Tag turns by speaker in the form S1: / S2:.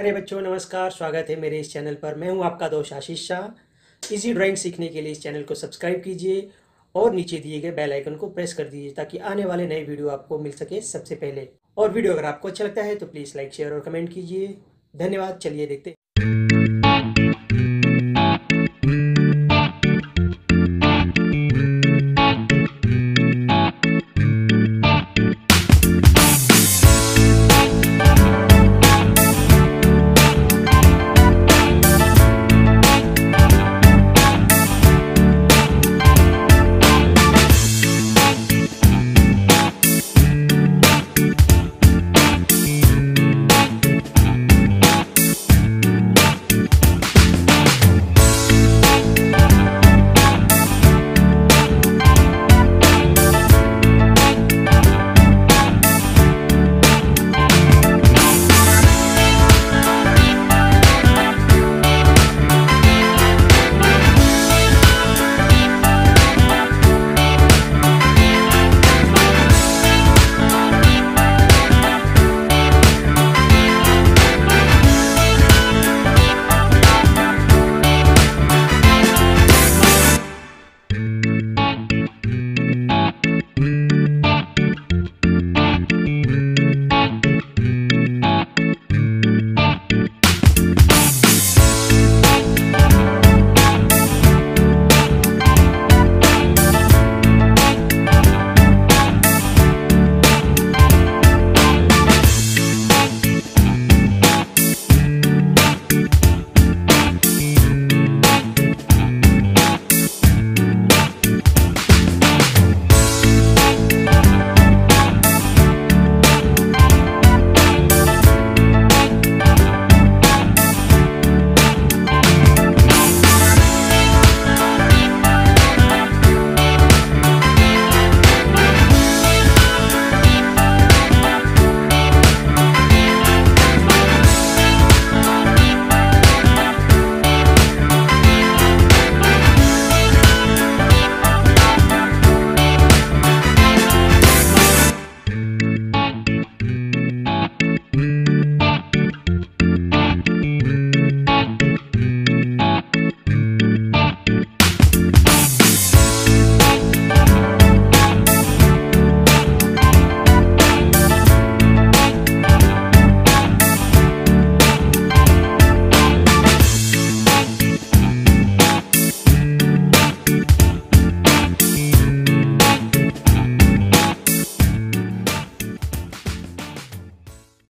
S1: अरे बच्चों, नमस्कार, स्वागत है मेरे इस चैनल पर। मैं हूँ आपका दोस्त आशीष शाह। इजी ड्राइंग सीखने के लिए इस चैनल को सब्सक्राइब कीजिए और नीचे दिए गए बेल आइकन को प्रेस कर दीजिए ताकि आने वाले नए वीडियो आपको मिल सके सबसे पहले। और वीडियो अगर आपको अच्छा लगता है तो प्लीज़ लाइक, शेयर और कमेंट कीजिए। धन्यवाद, चलिए देखते